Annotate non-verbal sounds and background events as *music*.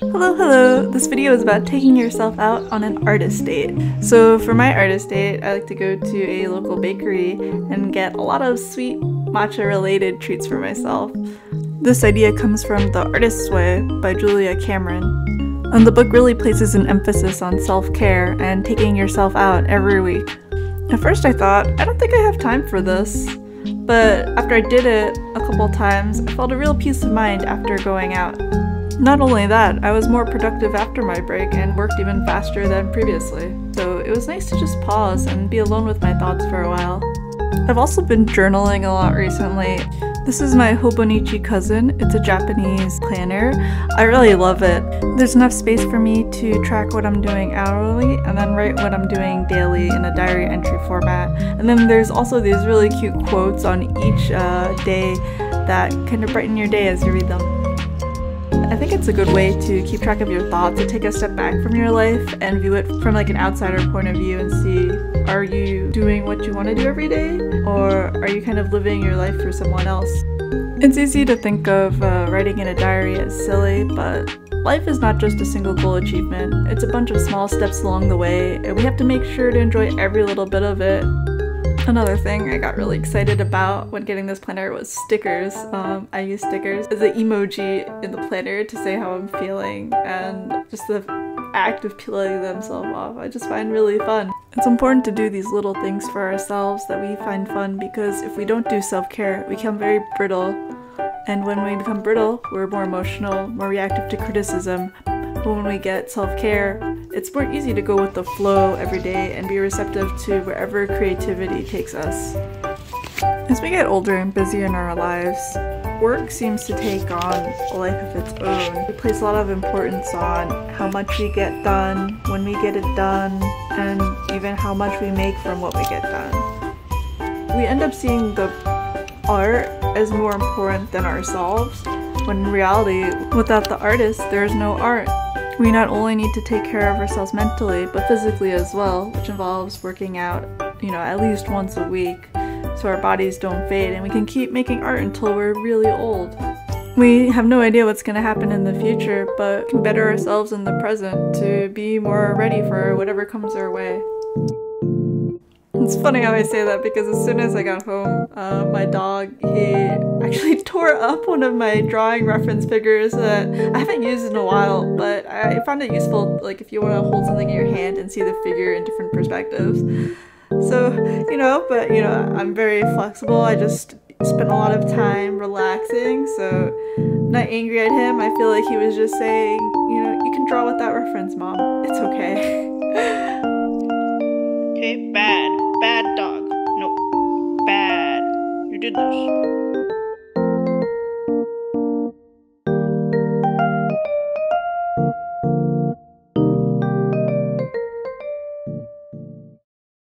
Hello, hello! This video is about taking yourself out on an artist date. So for my artist date, I like to go to a local bakery and get a lot of sweet matcha related treats for myself. This idea comes from The Artist's Way by Julia Cameron. And the book really places an emphasis on self-care and taking yourself out every week. At first I thought, I don't think I have time for this. But after I did it a couple times, I felt a real peace of mind after going out. Not only that, I was more productive after my break and worked even faster than previously. So it was nice to just pause and be alone with my thoughts for a while. I've also been journaling a lot recently. This is my Hobonichi cousin. It's a Japanese planner. I really love it. There's enough space for me to track what I'm doing hourly and then write what I'm doing daily in a diary entry format. And then there's also these really cute quotes on each uh, day that kind of brighten your day as you read them. I think it's a good way to keep track of your thoughts, to take a step back from your life and view it from like an outsider point of view and see are you doing what you want to do every day or are you kind of living your life for someone else? It's easy to think of uh, writing in a diary as silly, but life is not just a single goal achievement. It's a bunch of small steps along the way, and we have to make sure to enjoy every little bit of it. Another thing I got really excited about when getting this planner was stickers. Um, I use stickers as an emoji in the planner to say how I'm feeling and just the act of peeling themselves off I just find really fun. It's important to do these little things for ourselves that we find fun because if we don't do self-care, we become very brittle. And when we become brittle, we're more emotional, more reactive to criticism, But when we get self-care, it's more easy to go with the flow every day and be receptive to wherever creativity takes us. As we get older and busier in our lives, work seems to take on a life of its own. We place a lot of importance on how much we get done, when we get it done, and even how much we make from what we get done. We end up seeing the art as more important than ourselves, when in reality, without the artist, there is no art. We not only need to take care of ourselves mentally, but physically as well, which involves working out, you know, at least once a week so our bodies don't fade and we can keep making art until we're really old. We have no idea what's going to happen in the future, but can better ourselves in the present to be more ready for whatever comes our way. It's funny how I say that because as soon as I got home, uh, my dog, he actually *laughs* tore up one of my drawing reference figures that I haven't used in a while, but I found it useful like if you want to hold something in your hand and see the figure in different perspectives. So, you know, but you know, I'm very flexible. I just spent a lot of time relaxing, so not angry at him. I feel like he was just saying, you know, you can draw with that reference, mom. It's okay. *laughs* okay, bad. Bad dog. No. Bad. You did this.